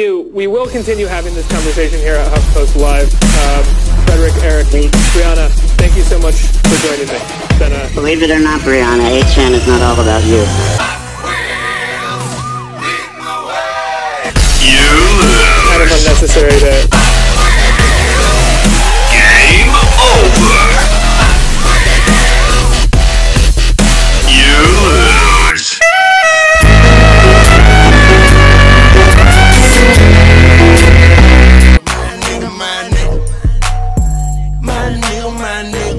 You, we will continue having this conversation here at HuffPost Live. Um, Frederick, Eric, Brianna, thank you so much for joining me. It's been a Believe it or not, Brianna, 8chan is not all about you. kind of unnecessary to my name.